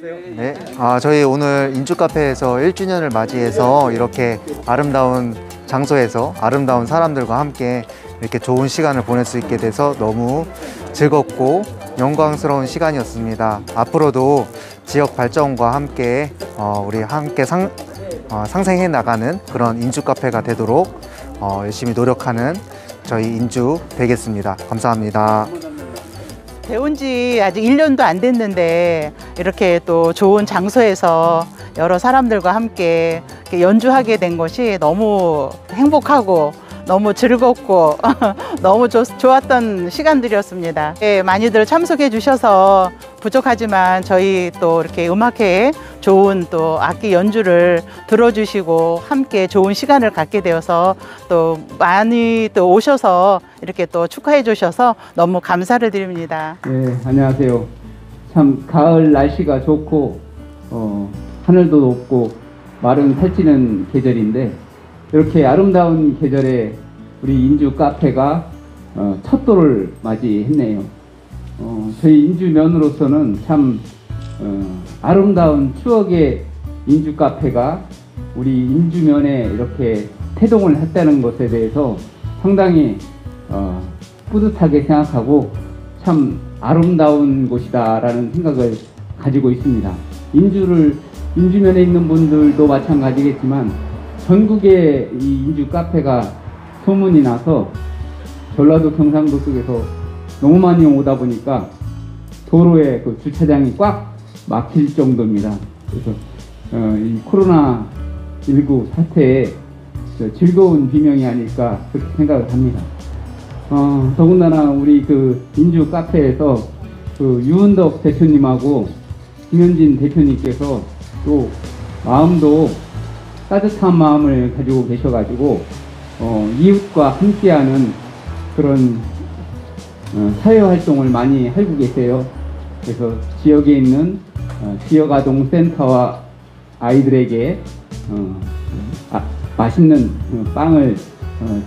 네, 아, 저희 오늘 인주 카페에서 1주년을 맞이해서 이렇게 아름다운 장소에서 아름다운 사람들과 함께 이렇게 좋은 시간을 보낼 수 있게 돼서 너무 즐겁고 영광스러운 시간이었습니다. 앞으로도 지역 발전과 함께 어, 우리 함께 상, 어, 상생해 나가는 그런 인주 카페가 되도록 어, 열심히 노력하는 저희 인주 되겠습니다. 감사합니다. 배운 지 아직 1년도 안 됐는데 이렇게 또 좋은 장소에서 여러 사람들과 함께 연주하게 된 것이 너무 행복하고 너무 즐겁고 너무 좋, 좋았던 시간들이었습니다. 예, 많이들 참석해 주셔서 부족하지만 저희 또 이렇게 음악회에 좋은 또 악기 연주를 들어주시고 함께 좋은 시간을 갖게 되어서 또 많이 또 오셔서 이렇게 또 축하해 주셔서 너무 감사를 드립니다. 네, 안녕하세요. 참 가을 날씨가 좋고 어, 하늘도 높고 마른 살찌는 계절인데 이렇게 아름다운 계절에 우리 인주 카페가 어, 첫 돌을 맞이했네요. 어, 저희 인주면으로서는 참 어, 아름다운 추억의 인주 카페가 우리 인주면에 이렇게 태동을 했다는 것에 대해서 상당히 어, 뿌듯하게 생각하고 참 아름다운 곳이다라는 생각을 가지고 있습니다. 인주를 인주면에 있는 분들도 마찬가지겠지만 전국에 이 인주 카페가 소문이 나서 전라도 경상도 쪽에서 너무 많이 오다 보니까 도로에 그 주차장이 꽉 막힐 정도입니다. 그래서 어, 이 코로나 19 사태에 저 즐거운 비명이 아닐까 그렇게 생각을 합니다. 어, 더군다나 우리 그 인주 카페에서 그 유은덕 대표님하고 김현진 대표님께서 또 마음도 따뜻한 마음을 가지고 계셔가지고 어, 이웃과 함께하는 그런 어, 사회 활동을 많이 하고 계세요. 그래서 지역에 있는 어, 지역 아동 센터와 아이들에게 어, 아, 맛있는 어, 빵을 어,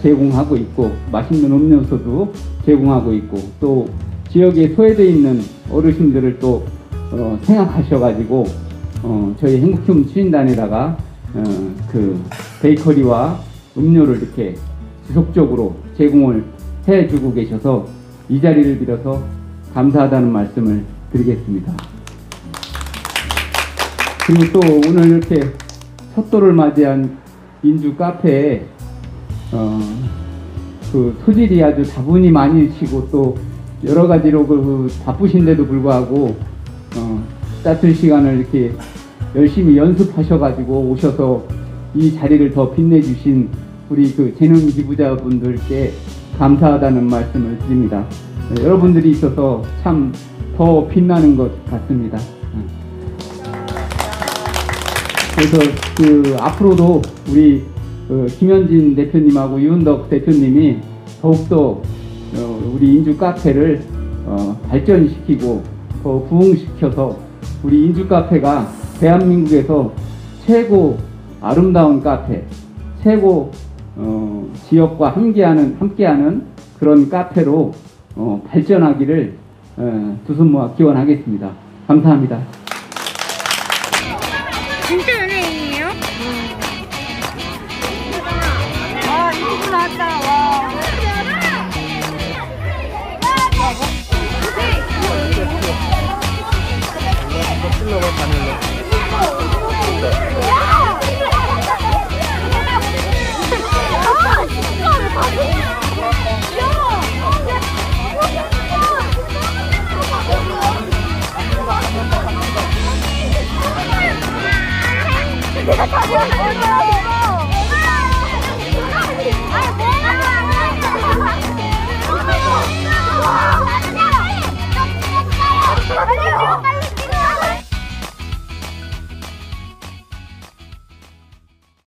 제공하고 있고 맛있는 음료수도 제공하고 있고 또 지역에 소외되어 있는 어르신들을 또 어, 생각하셔가지고 어, 저희 행복품 추진단에다가 어, 그 베이커리와 음료를 이렇게 지속적으로 제공을 해주고 계셔서 이 자리를 빌어서 감사하다는 말씀을 드리겠습니다. 그리고 또 오늘 이렇게 첫돌을 맞이한 인주 카페에 어, 그 소질이 아주 다분히 많으시고 또 여러 가지로 그 바쁘신데도 불구하고 어, 따뜻한 시간을 이렇게 열심히 연습하셔가지고 오셔서 이 자리를 더 빛내주신 우리 그 재능 기부자분들께 감사하다는 말씀을 드립니다. 네, 여러분들이 있어서 참 더 빛나는 것 같습니다. 네. 그래서 그 앞으로도 우리 그 김현진 대표님하고 유은덕 대표님이 더욱더 어, 우리 인주 카페를 어, 발전시키고 더 부흥시켜서 우리 인주 카페가 대한민국에서 최고 아름다운 카페, 최고 어, 지역과 함께하는 함께하는 그런 카페로 어, 발전하기를 어, 두손 모아 기원하겠습니다. 감사합니다. 아, 진짜 왜 내가 다시 한번